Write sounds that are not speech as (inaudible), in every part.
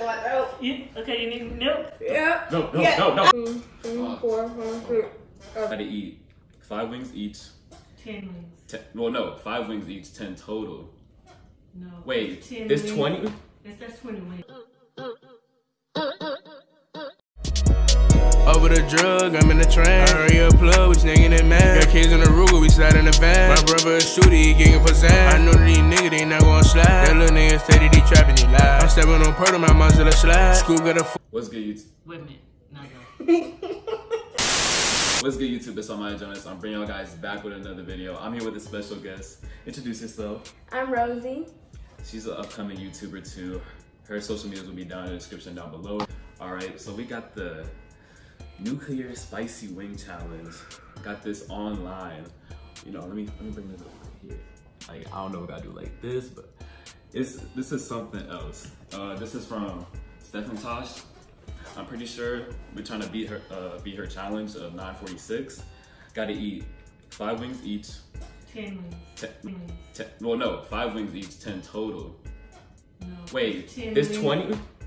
in my throat. You, okay, you need milk? Yeah. No, no, Yeah. no, no. Mm, mm, four, one, three. I had to eat five wings each. Ten wings. Ten, well, no, five wings each, ten total. No. Wait, Ten there's wings. 20? That's, that's 20 wings. Over the drug, I'm in the train. Hurry up, plug, we snaking it, man. Got kids in the Ruger, we slide in the van. My brother a shooter, he getting for Zan. I know That little nigga steady, he trapping, he live. I'm stepping on Purtle, my mom's in the slide. School got a What's good, YouTube? Wait a minute. No, no. (laughs) What's good, YouTube? It's Almighty Jonas. I'm bringing y'all guys back with another video. I'm here with a special guest. Introduce yourself. I'm Rosie. She's an upcoming YouTuber too. Her social medias will be down in the description down below. All right, so we got the nuclear spicy wing challenge. Got this online. You know, let me let me bring this over here. Like I don't know what I do like this, but it's this is something else. Uh, this is from Steph and Tasha. I'm pretty sure we're trying to beat her uh, beat her challenge of 946. Got to eat five wings each. Ten wings. Ten, Wings. ten, well, no, five wings each, ten total. No. Wait, Ten there's wings. 20? That's, that's 20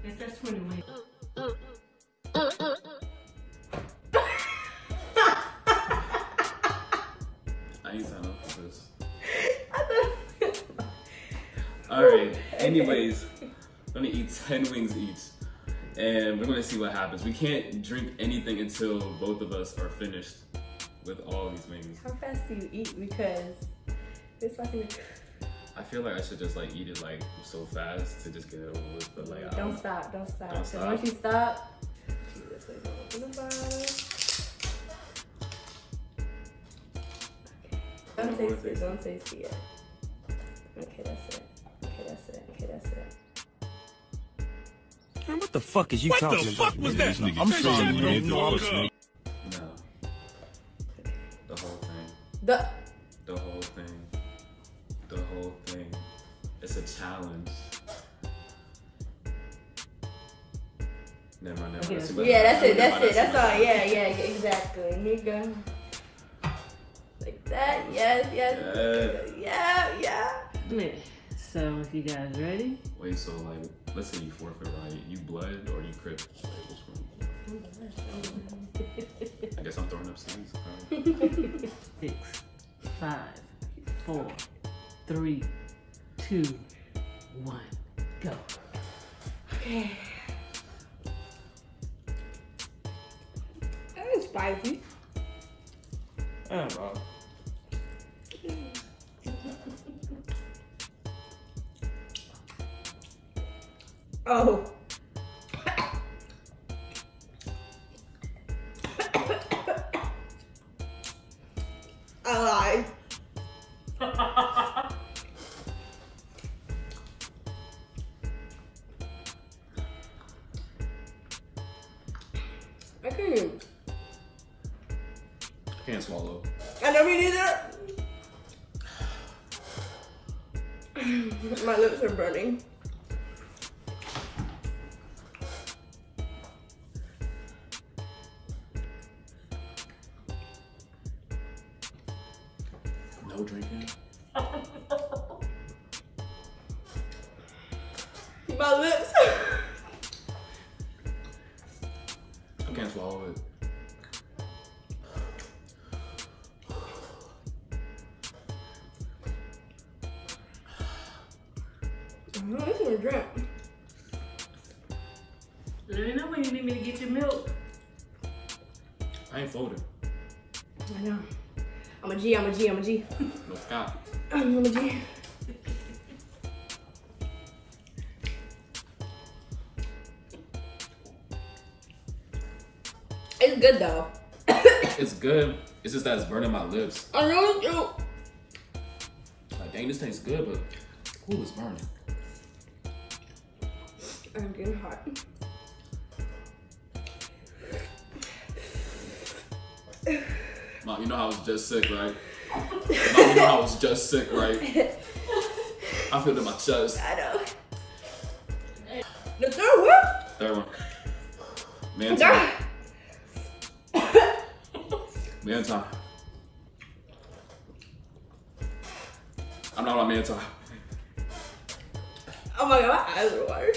10 wings each. And we're gonna see what happens. We can't drink anything until both of us are finished with all these wings. How fast do you eat? Because it's fucking. I feel like I should just like eat it like so fast to just get it over with. But like, don't, don't stop, don't stop. Don't stop. Once you stop, Don't taste it. Don't taste it. Okay, that's it. Okay, that's it. Okay, that's it. Man, what the fuck is you talking about? What the fuck was that? I'm sorry, man. No. The whole thing. The The whole thing. The whole thing. It's a challenge. Never mind, never mind. Yeah, that's it. That's it. That's all. Yeah, yeah, exactly. Nigga. Like that. Yes, yes. Yeah. Yeah, yeah. Yeah. So, if you guys ready? Wait, so like, let's say you forfeit, right? You blood or you crip? I guess I'm throwing up seeds. (laughs) Six, five, four, three, two, Oh. I lied. I can't even. I can't swallow. I know me neither. (sighs) My lips are burning. I'm drink. Let me know when you need me to get your milk. I ain't folding. I know. I'm a G, I'm a G, I'm a G. No Scott. I'm a G. It's good though. It's good. It's just that it's burning my lips. I know it's you. Like, dang, this tastes good, but ooh, it's burning. I'm getting hot. Mom, you know how I was just sick, right? Mom, you know how I was just sick, right? I feel it in my chest. I know. The third one? Third one. Man time. God. Man time. I'm not on man time. Oh my god, my eyes are water.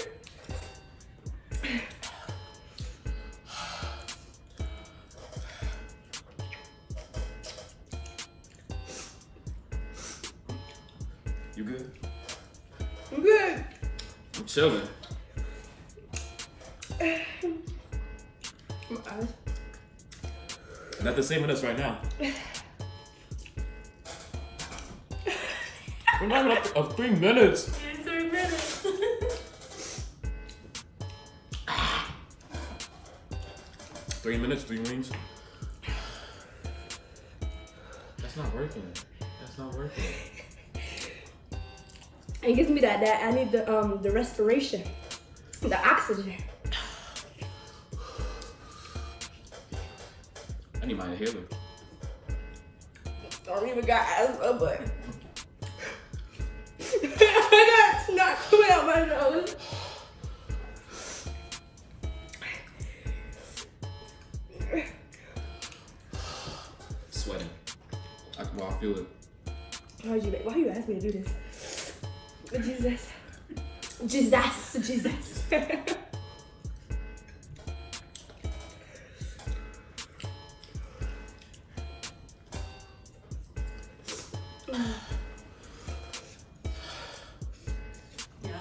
You good? I'm good. I'm chilling. (sighs) My eyes. same as us right now. (sighs) We're not up to three minutes. In three minutes. (sighs) three minutes, three wings. That's not working. That's not working. It gives me that that I need the um the restoration, the oxygen. I need my inhaler. I don't even got asthma, but I got snot coming out my nose. Sweating. I, well, I feel it. Why'd you why you ask me to do this? Jesus. Jesus. Jesus. Y'all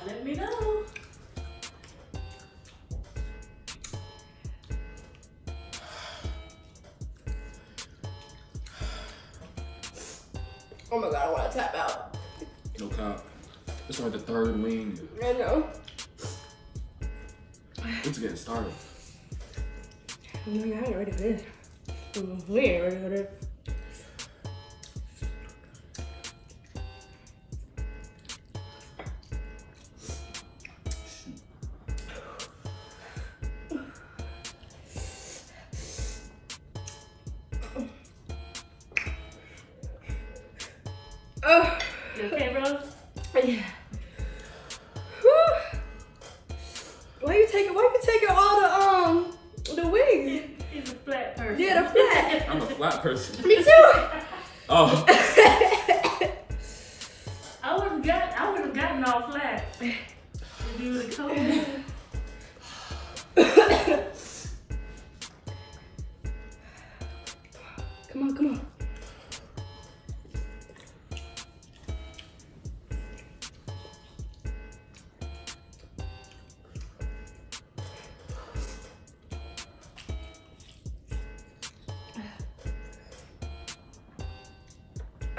let me know. oh my god, I wanna tap out. No cop. It's like the third wing. I know. We're getting started. I ain't ready for this. We ain't ready for this. Flat person. Yeah, the flat. I'm a flat person. Me too. Oh,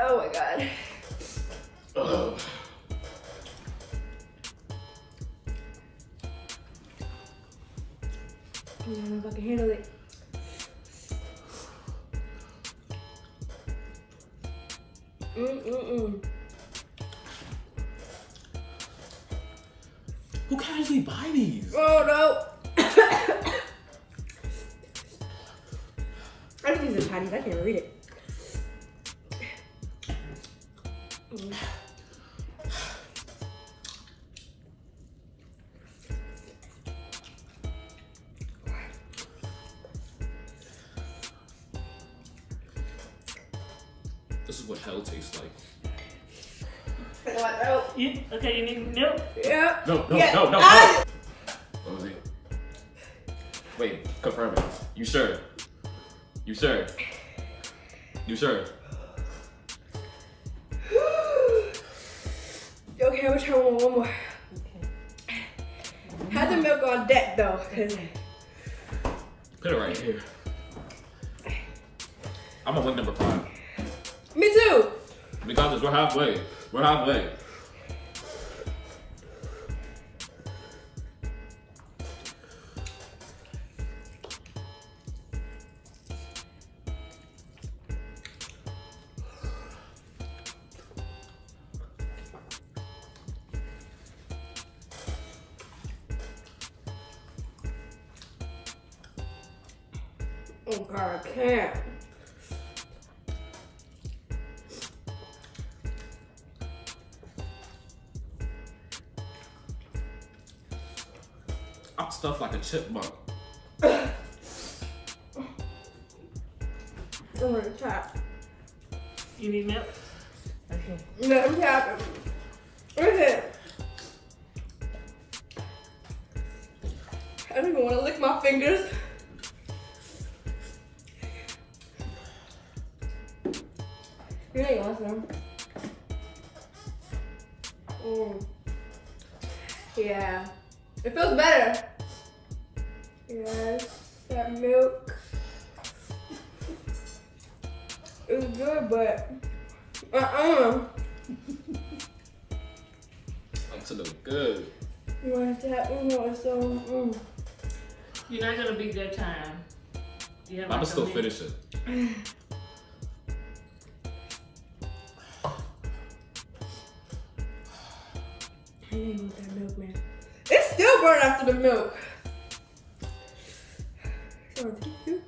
Oh my god. Ugh. I don't know if I can handle it. Mm-mm-mm. who casually buy these? Oh no. (coughs) I think these are Chinese. I can't read it. This is what hell tastes like. Oh, You, okay, you need milk? yeah. No, no, Yeah. no, no, Ah! no. Rosie. Wait, confirm it. You sure? You sure? You sure? (gasps) Okay, I'm gonna try one, one more. Okay. Have the milk on deck though, cause Put it right here. I'm on wing number five. Me too. We got this. We're halfway. We're halfway. Oh god, I can't. I'm like a chipmunk. (coughs) I'm gonna tap. You need milk? Okay. No, I'm tapping. Listen. I don't even want to lick my fingers. You ain't awesome. Mm. Yeah. It feels better. Yes, that milk. It's good, but uh-uh. I'm to the good. You want that? You want some? Mm. You're not gonna beat that time. You have I'ma like still finish it. (sighs) I didn't want that milk, man. It's still burnt after the milk. So, thank you.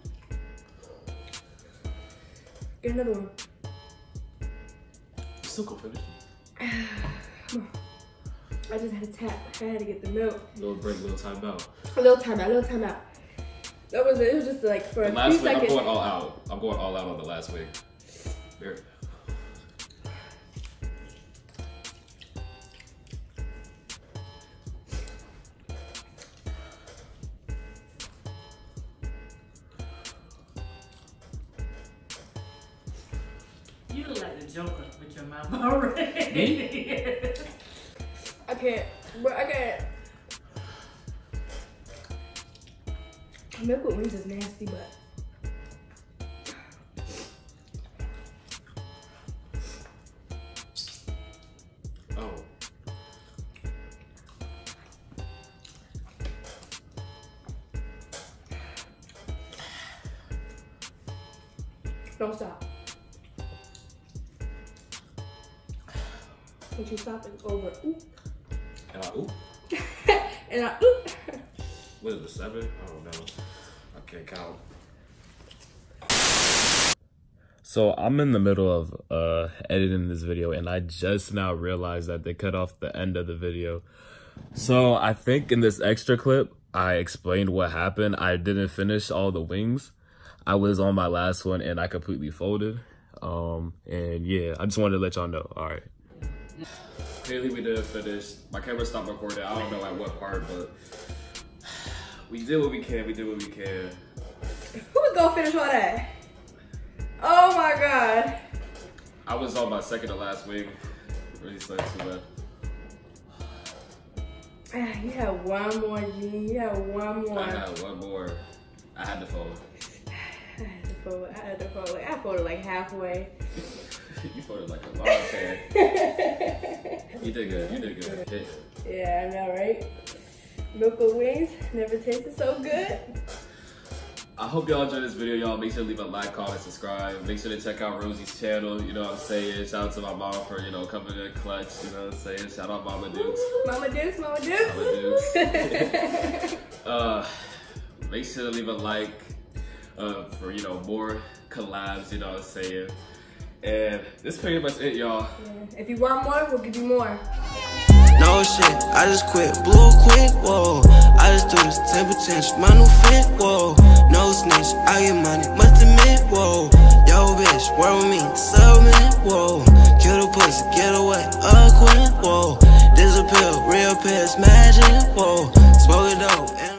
Get another one. You still gonna finish. (sighs) I just had to tap. I had to get the milk. Little break, little time out. A little time out, a little time out. That was it. It was just like for The a last few week, I'm going all out. I'm going all out on the last week. There. Joker with your mouth (laughs) already. I can't. But I can't. Milk with wings is nasty, but Oh. don't stop. Once you stop, it's over. Ooh. And I, ooh, (laughs) And I, ooh. what is it, seven? I don't know. I can't count. So I'm in the middle of uh, editing this video and I just now realized that they cut off the end of the video. So I think in this extra clip, I explained what happened. I didn't finish all the wings. I was on my last one and I completely folded. Um, and yeah, I just wanted to let y'all know. All right. Clearly we didn't finish. My camera stopped recording. I don't know at what part, but we did what we can. We did what we can. (laughs) Who was gonna finish all that? Oh my god. I was on my second to last wing. Really sucks too bad. (sighs) Ah, you had one more, G. You had one more. I had one more. I had to fold. (sighs) I had to fold. I had to fold. Like, I folded like halfway. (laughs) you folded like a long can. (laughs) You did good. You did good. Okay. Yeah, I know, right? Milk with wings never tasted so good. I hope y'all enjoyed this video, y'all. Make sure to leave a like, comment, subscribe. Make sure to check out Rosie's channel. You know what I'm saying? Shout out to my mom for, you know, coming in clutch. You know what I'm saying? Shout out Mama Dukes. Mama Dukes, Mama Dukes. Mama Dukes. (laughs) (laughs) uh, make sure to leave a like uh, for, you know, more collabs. You know what I'm saying? And this is pretty much it, y'all. if you want more, we'll give you more. No shit, I just quit, blew quick, whoa. I just do this 10 potential, my new fit, whoa. No snitch, I get money, must admit, whoa. Yo, bitch, work with me, submit, whoa. Kill the pussy, get away, acquaint, whoa. Disappear, real piss, magic, whoa. Smoke it dope. and-